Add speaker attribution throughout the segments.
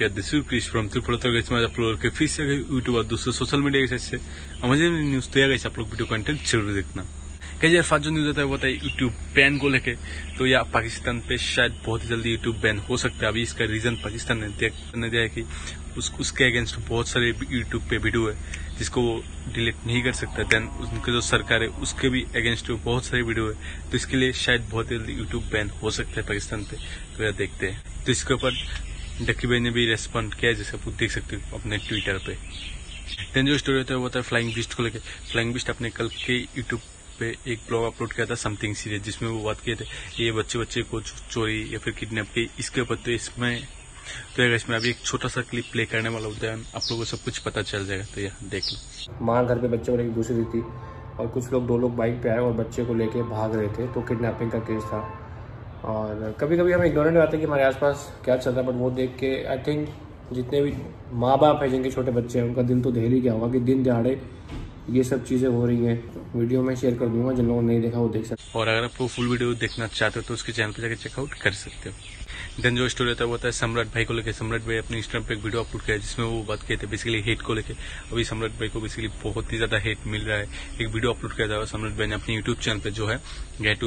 Speaker 1: यार this is Krish from Tripura तो guys मैं आप लोगों के फिर से यूट्यूब और दूसरे के से न्यूज़ तो गाइस आप लोग वीडियो कंटेंट ज़रूर देखना यार जो न्यूज़ आता है वो बैन को लेके तो पाकिस्तान पे शायद बहुत ही जल्दी यूट्यूब बैन हो सकता है अभी इसका रीजन पाकिस्तान ने दिया दिया है कि उस, उसके अगेंस्ट बहुत सारे यूट्यूब पे वीडियो है जिसको वो डिलीट नहीं कर सकता देन उनके जो सरकार है उसके भी अगेंस्ट बहुत सारे वीडियो है तो इसके लिए शायद बहुत जल्दी यूट्यूब बैन हो सकता है पाकिस्तान पे तो यार देखते हैं तो इसके ऊपर डक्की भाई ने भी रेस्पॉन्ड किया है, जैसे आप देख सकते हो अपने ट्विटर पे। देन जो स्टोरी होता है, वो होता है फ्लाइंग बिस्ट को लेकर फ्लाइंग बिस्ट अपने कल के यूट्यूब पे एक ब्लॉग अपलोड किया था समथिंग सीरियस जिसमें वो बात किए थे, ये बच्चे बच्चे को चोरी या फिर किडनैप की इसके ऊपर तो इसमें तो इसमें अभी एक छोटा सा क्लिप प्ले करने वाला होता है, आप लोगों को सब कुछ पता चल जाएगा तो यार देख लो।
Speaker 2: माँ घर पे बच्चे को लेकर घुस रही थी, और कुछ लोग, दो लोग बाइक पे आए और बच्चे को लेके भाग रहे थे तो किडनैपिंग का केस था। और कभी कभी हम इग्नोरेंट आते हैं कि हमारे आसपास क्या चल रहा है बट वो देख के आई थिंक जितने भी माँ बाप हैं, जिनके छोटे बच्चे हैं, उनका दिल तो दहल ही गया होगा कि दिन दिहाड़े ये सब चीज़ें हो रही हैं। वीडियो में शेयर कर दूँगा, जिन लोगों ने नहीं देखा वो देख सकते।
Speaker 1: और अगर आपको फुल वीडियो देखना चाहते हो तो उसके चैनल पर जाकर चेकआउट कर सकते हो। देन जो स्टोरी होता है, वो होता है सम्राट भाई को लेकर सम्राट भाई अपने इंस्टाग्राम पे एक वीडियो अपलोड किया, जिसमें वो बात कहते थे बेसिकली हेट को लेकर अभी सम्राट भाई को बेसिकली बहुत ही ज़्यादा हेट मिल रहा है। एक वीडियो अपलोड किया था सम्राट भाई ने अपने यूट्यूब चैनल पर जो है गेट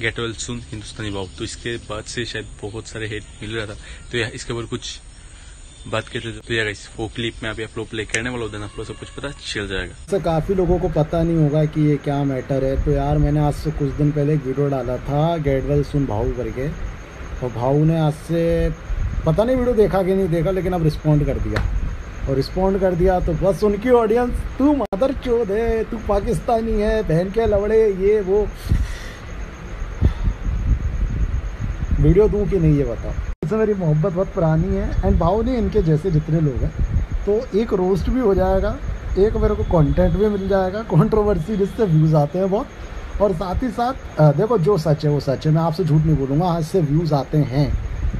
Speaker 1: गेट वेल सुन हिंदुस्तानी बाबू तो इसके बाद से शायद बहुत सारे हेट मिल रहा था। तो यह इसके ऊपर कुछ बात करते तो यार वो क्लिप में अभी आप लोग प्ले करने वाला होता है आप सब कुछ पता चल जाएगा।
Speaker 3: तो काफ़ी लोगों को पता नहीं होगा कि ये क्या मैटर है। तो यार, मैंने आज से कुछ दिन पहले एक वीडियो डाला था गेटवेल सुन भाऊ करके। तो भाऊ ने आज से पता नहीं वीडियो देखा कि नहीं देखा, लेकिन अब रिस्पॉन्ड कर दिया। और रिस्पॉन्ड कर दिया तो बस उनकी ऑडियंस तू मदर चोद है, तू पाकिस्तानी है, बहन के लवड़े, ये, वो। वीडियो दूँ कि नहीं ये बताओ। इससे मेरी मोहब्बत बहुत पुरानी है एंड भाव नहीं इनके जैसे जितने लोग हैं। तो एक रोस्ट भी हो जाएगा एक मेरे को कंटेंट भी मिल जाएगा कंट्रोवर्सी जिससे व्यूज़ आते हैं बहुत। और साथ ही साथ देखो जो सच है वो सच है। मैं आपसे झूठ नहीं बोलूँगा आज से व्यूज़ आते हैं।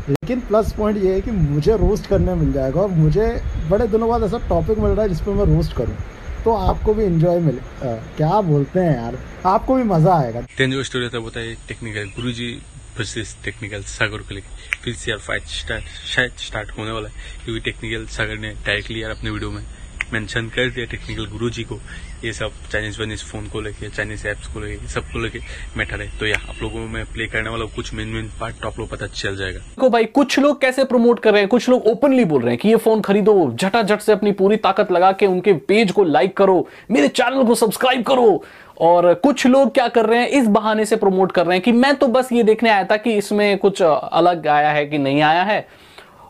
Speaker 3: लेकिन प्लस पॉइंट ये है कि मुझे रोस्ट करने मिल जाएगा और मुझे बड़े दिनों बाद ऐसा टॉपिक मिल रहा है जिस पर मैं रोस्ट करूँ। तो आपको भी इंजॉय मिले आ, क्या बोलते हैं यार आपको भी मज़ा आएगा।
Speaker 1: जो स्टोरी था बताइए टेक्निकल गुरु जी वर्सेस टेक्निकल सागर को लेकर फिर से यार फाइट स्टार्ट शायद स्टार्ट होने वाला है, क्योंकि टेक्निकल सागर ने डायरेक्टली यार अपने वीडियो में। मेंशन कर दिया टेक्निकल गुरु जी को। ये सब चाइनीज़ वाइनीज फ़ोन को लेके चाइनीज़ एप्स को लेके सबको लेके मैटर है। तो या, आप लोगों में प्ले करने वाला कुछ मेन मेन पार्ट आप लोग पता चल जाएगा।
Speaker 4: देखो भाई, कुछ लोग कैसे प्रमोट कर रहे हैं? कुछ लोग ओपनली बोल रहे हैं कि ये फ़ोन खरीदो, झटाझट से अपनी पूरी ताकत लगा के उनके पेज को लाइक करो, मेरे चैनल को सब्सक्राइब करो। और कुछ लोग क्या कर रहे हैं? इस बहाने से प्रमोट कर रहे हैं कि मैं तो बस ये देखने आया था कि इसमें कुछ अलग आया है कि नहीं आया है।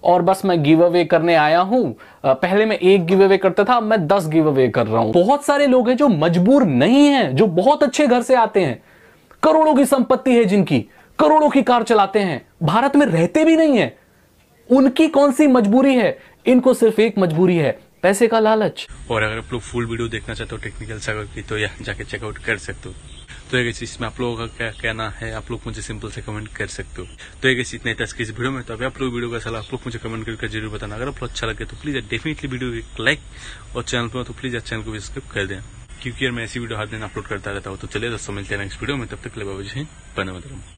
Speaker 4: और बस मैं गिव अवे करने आया हूँ। पहले मैं एक गिव अवे करता था अब मैं दस गिव अवे कर रहा हूँ। बहुत सारे लोग हैं जो मजबूर नहीं हैं, जो बहुत अच्छे घर से आते हैं। करोड़ों की संपत्ति है जिनकी, करोड़ों की कार चलाते हैं। भारत में रहते भी नहीं है। उनकी कौन सी मजबूरी है? इनको सिर्फ़ एक मजबूरी है, पैसे का लालच।
Speaker 1: और अगर आप लोग फुल वीडियो देखना चाहते हो टेक्निकल की तो यहाँ जाके चेकआउट कर सकते हो। तो एक इसमें आप लोगों का क्या कहना है? आप लोग मुझे सिंपल से कमेंट कर सकते हो। तो एक इतना था इस वीडियो में? तो अभी आप लोग वीडियो का सलाह आप लोग मुझे कमेंट करके ज़रूर बताना। अगर आप लोग अच्छा लगे तो प्लीज़ डेफिनेटली वीडियो एक लाइक और चैनल पर तो प्लीज़ चैनल को भी सब्सक्राइब कर दें। क्योंकि यार मैं ऐसी वीडियो हर दिन अपलोड करता रहता हूँ। तो चलिए दोस्तों, मिलते हैं नेक्स्ट वीडियो में। तब तक ले बाबू जी, बने